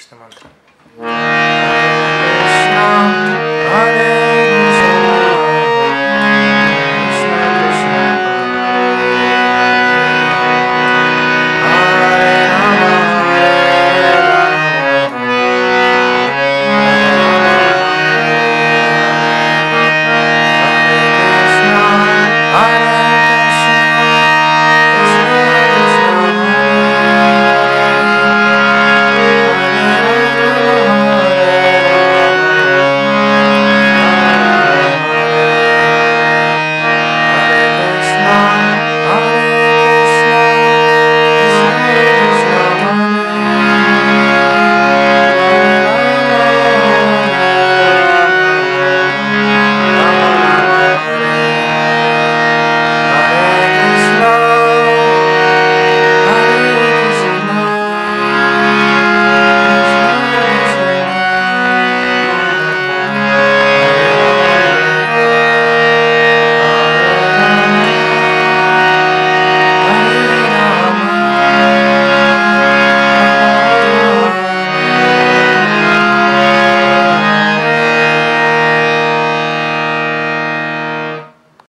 Кришна мантра.